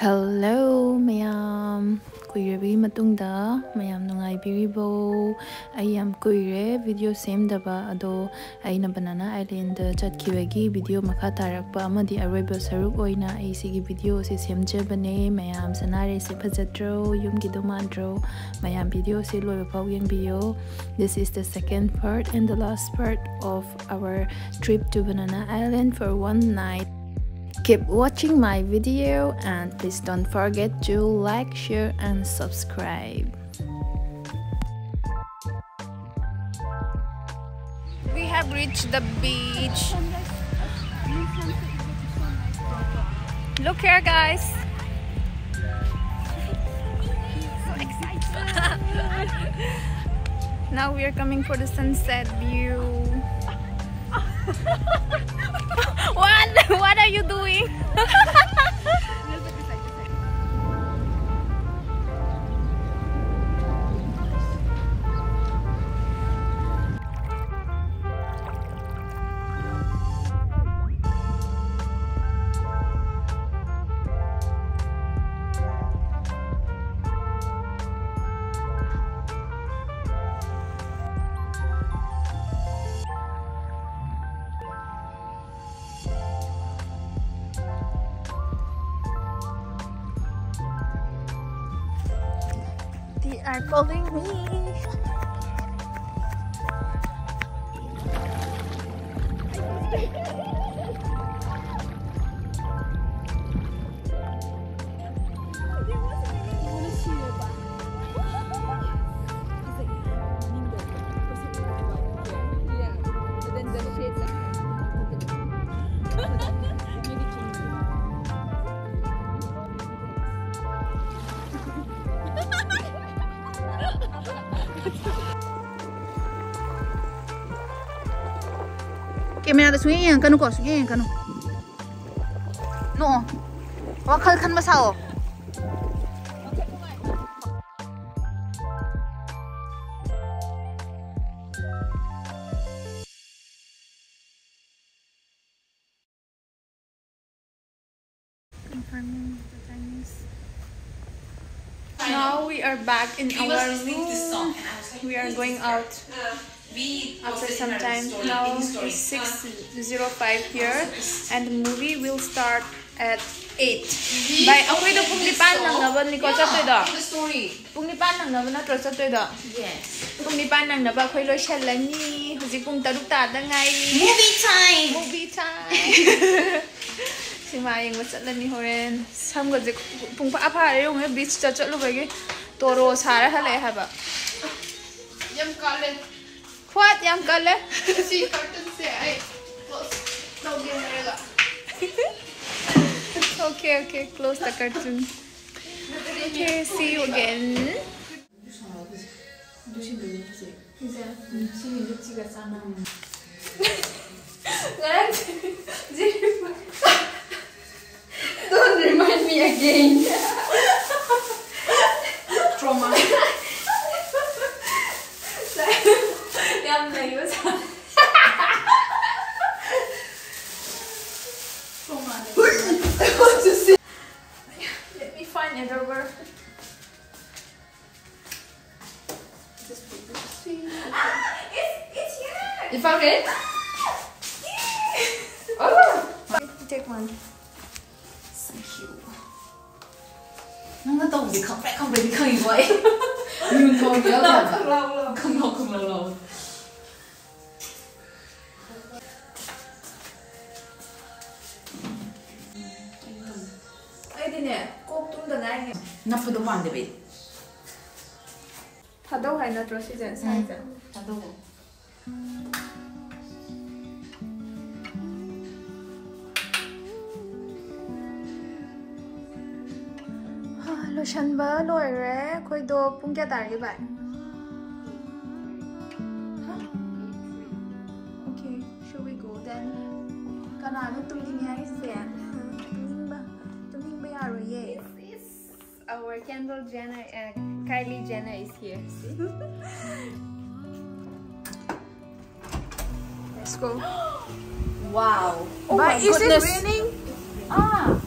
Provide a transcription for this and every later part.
Hello mayam kuirabi matungda mayam nungai I am kuire video same daba ado aina banana island chat kiwagi video makha tarakpa amadi arweba saruk oina sigi video se semjabane mayam sanare se phajatro yumgi domandro mayam video se loiba pau yengbiyo this is the second part and the last part of our trip to Keep watching my video and please don't forget to like, share and subscribe. We have reached the beach. Look here guys. Now we are coming for the sunset view. what? What are you doing? are calling me. Camera sunyi yang kanu kok sunyi yang kanu. No. Wakal kan masao. Now we are back in our was listening to this song room. and I was like, We are going out we after some time now it's 6.05 here and the movie will start at 8 Bye, ako'y do punglipan lang naba ni ko chatoy da. Punglipan lang naba na tro chatoy da. Yes. Punglipan lang naba ako'y lo ni Hoji pung taruk ta da ngay Movie time. Movie time. Si ma yung masalani horen. Sam ko je pung pa apa re yung beach cha cha chalo bage. Toro sara ha ba Yam kalen. What yam kale? Si curtain se ay. Close. No ginera. Okay, okay, close the curtain. Okay, see you again. Don't remind me again. one. Thank you. nó tổng gì không? Lại không đến cười vậy. Nhưng không nhớ là không lâu lâu không lâu không lâu lâu. ꯑꯩꯗꯤꯅꯦ ꯀꯣꯛ ꯇꯨꯝꯗꯅ ꯑꯩꯅꯦ ꯅꯞꯄꯗꯣ ꯃꯥꯟꯗꯕꯤ ꯊꯥꯗꯧ ꯍꯥꯏ ꯅꯠꯇ꯭ꯔꯣ ꯁꯤꯁꯦ Thật đâu. We go then? Tum ding hai se. Tum ding ba. Tum ding ba ya ro ye. our Kendall Jenner, uh, Kylie Jenner is here. Let's go. Wow. Oh my but is goodness. it raining? Ah.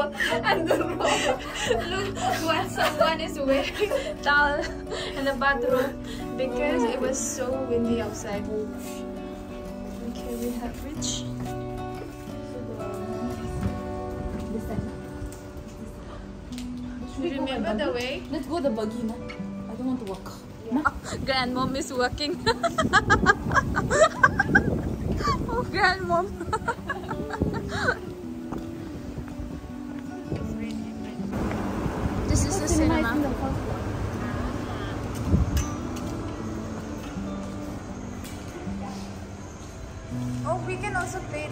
and the look what someone is wearing towel in the bathroom because it was so windy outside. Okay, we have reached. Remember the way? Let's go the buggy na. I don't want to walk. Grandmom is working. oh, grandmom.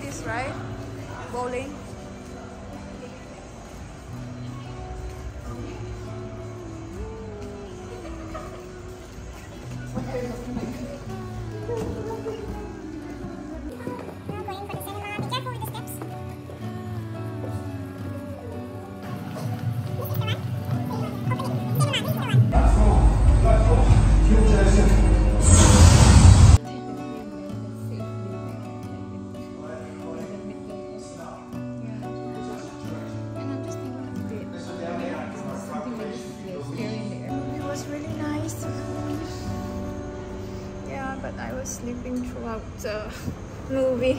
This, right? Bowling. was sleeping throughout the movie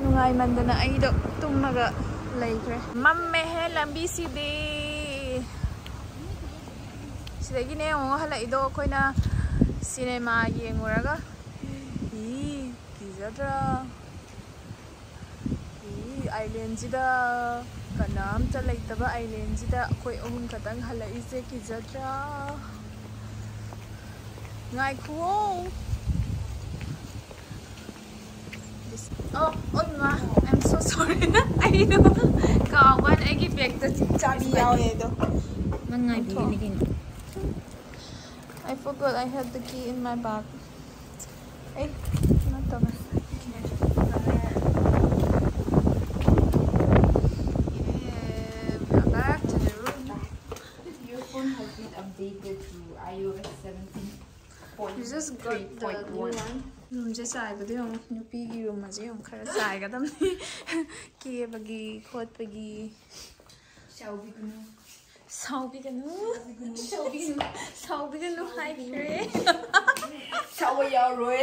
ꯅꯨꯡꯉꯥꯏꯃꯟꯗꯅ ꯑꯩꯗꯣ ꯇꯨꯝꯃꯒ ꯂꯩꯈ꯭ꯔꯦ ꯃꯝꯃꯦꯍꯦ ꯂꯝꯕꯤꯁꯤꯗꯤ ꯁꯤꯗꯒꯤꯅꯦ ꯌꯦꯡꯉꯣ ꯍꯜꯂꯛꯏꯗꯣ ꯑꯩꯈꯣꯏꯅ cinema ꯌꯦꯡꯉꯨꯔꯒ ꯏ ꯀꯤꯖꯗ꯭ꯔꯥ ꯏ ꯑꯥꯏꯂꯦꯟꯁꯤꯗ ꯀꯅꯥꯝꯇ ꯂꯩꯇꯕ ꯑꯥꯏꯂꯦꯟꯁꯤꯗ ꯑꯩꯈꯣꯏ ꯑꯍꯨꯝ ꯈꯛꯇꯪ ꯍꯜꯂꯛꯏꯁꯦ ꯀꯤꯖꯗ꯭ꯔꯥ ngài khô this. Oh, Allah, I'm so sorry. I know. Kawan, I give back the Chabi yao yedo. I forgot I had the key in my bag. Hey, not over. Updated to iOS 17.3.1. You just got the new one. ꯔꯨꯝꯁꯦ ꯆꯥꯏꯕꯗ ꯌꯦꯡꯉꯣ ꯅꯨꯄꯤꯒꯤ room ꯑꯁꯦ ꯌꯦꯡꯉꯣ ꯈꯔ ꯆꯥꯏꯒꯗꯕꯅꯤ ꯀꯦꯕꯒꯤ ꯈꯣꯠꯄꯒꯤ Xiaobigunu. ꯁꯥꯎꯕꯤꯒꯅꯨ ꯁꯥꯎꯕꯤꯒꯅꯨ ꯍꯥꯏꯈ꯭ꯔꯦ Xiao yauroi.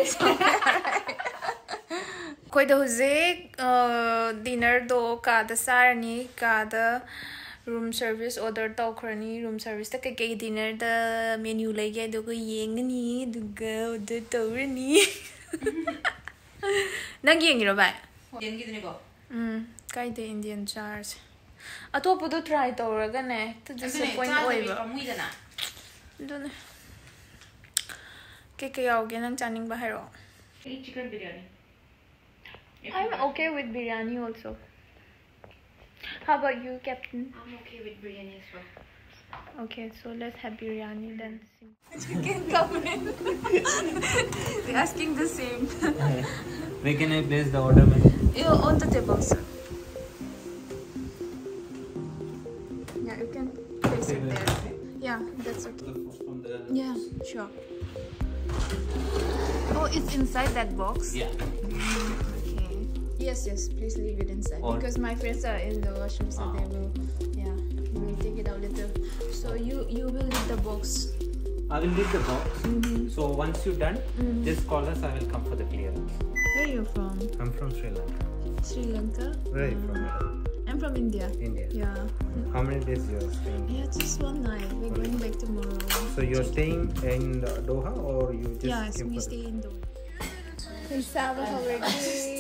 ꯑꯩꯈꯣꯏꯗ ꯍꯧꯖꯤꯛ ꯗꯤꯅꯔꯗꯣ ꯀꯥꯗ ꯆꯥꯔꯅꯤ ꯀꯥꯗ ꯔꯨꯝ ꯁꯔꯚꯤꯁ ꯑꯣꯔꯗꯔ ꯇꯧꯈ꯭ꯔꯅꯤ ꯔꯨꯝ ꯁꯔꯚꯤꯁꯇ ꯀꯩꯀꯩ ꯗꯤꯅꯔꯗ ꯃꯦꯅ꯭ꯌꯨ ꯂꯩꯒꯦ ꯑꯗꯨꯒ ꯌꯦꯡꯒꯅꯤ ꯑꯗꯨꯒ ꯑꯣꯔꯗꯔ ꯇꯧꯔꯅꯤ ꯅꯪ ꯌꯦꯡꯉꯤꯔꯣ ꯚꯥꯏ Yengidinego. ꯎꯝ ꯀꯥꯏꯗꯦ ꯏꯟꯗꯤꯌꯟ ꯆꯥꯔꯁꯦ ꯑꯇꯣꯞꯄꯗꯣ ꯇ꯭ꯔꯥꯏ ꯇꯧꯔꯒꯅꯦ ꯍꯦꯛꯇ ꯗꯤꯁꯑꯄꯣꯏꯟ ꯑꯣꯏꯕ Pamuidana. ꯑꯗꯨꯅꯦ ꯀꯩꯀꯩ ꯌꯥꯎꯒꯦ ꯅꯪ ꯆꯥꯅꯤꯡꯕ ꯍꯥꯏꯔꯛꯑꯣ chicken biryani. I'm okay with biryani also. How about you, Captain? I'm okay with biryani as well. Okay, so let's have biryani then. Chicken coming. They're asking the same. Where can I place the order, ma'am? You on the table, sir. Yeah, you can place it there. Yeah, that's okay. Yeah, sure. Oh, it's inside that box. yeah. Okay. Yes, yes. Please leave it inside Or- because my friends are in the washroom, so they ah. will. So you you will leave the box. I will leave the box. Mm-hmm. So once you're done, just call us. I will come for the clearance. Where you from? I'm from Sri Lanka. Sri Lanka. Where are you from? Mm-hmm. I'm from India. India. Yeah. How many days you are staying? Yeah, just one night. We're going back tomorrow. So you're staying in Doha or you just Yeah, came we for stay indoors. Sabbath already.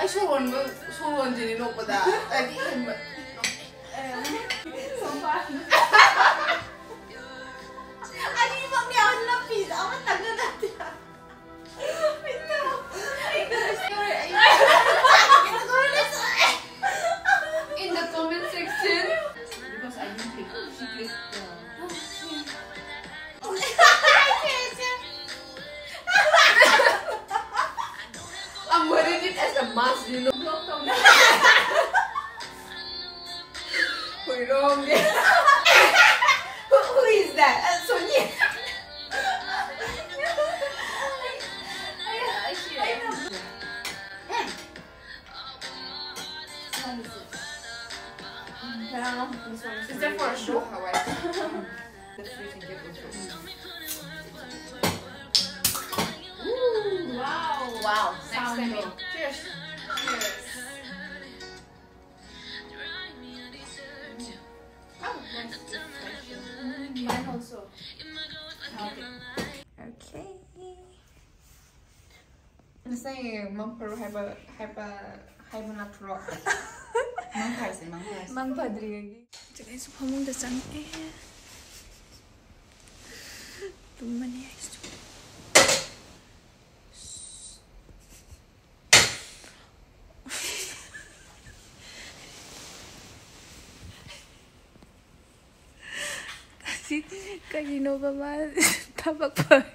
Ay, suron mo. Suron din ino pa da. Ay, I'm saying Mumper have a have a have a natural. Mumper is Mumper. mang padrigagi 저기서 파몽다 짱에 tumani ayos kasi kanino ba ma tabak pa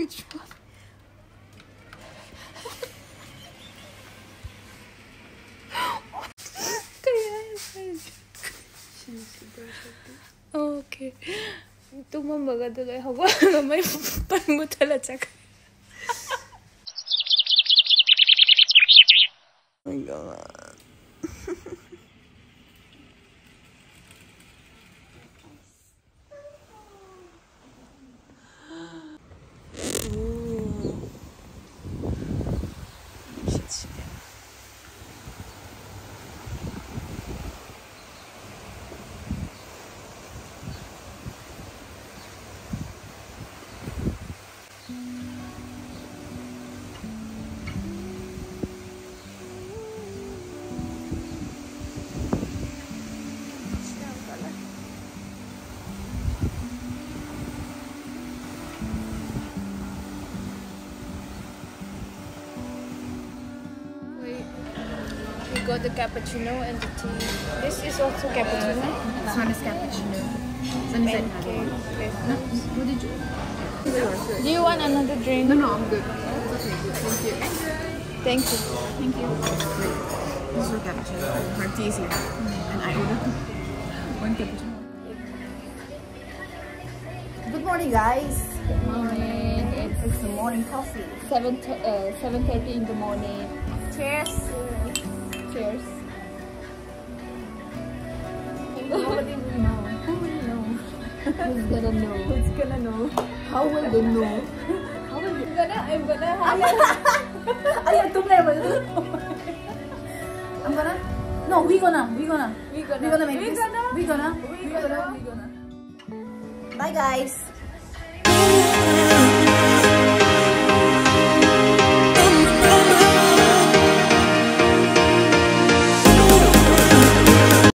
Which one? Okay तू मग बघत हवं पण got the cappuccino and the tea. This is also cappuccino. This one is cappuccino. Then is it Pancake. What did you? Do you want another drink? No, no, I'm good. Okay, good. Thank you. Thank you. Thank you. This is cappuccino. For tea is here. And I ordered one cappuccino. Good morning, guys. Good morning. It's, it's the morning coffee. Seven uh, seven thirty in the morning. Cheers. Cheers. Nobody will know. Who will know? Who's gonna know? Who's gonna know? How will they know? I'm gonna. I'm gonna. Ayan, two level. I'm gonna. No, we gonna. We gonna. We gonna. We gonna make this. We gonna. We gonna. We gonna. We gonna. Bye, guys.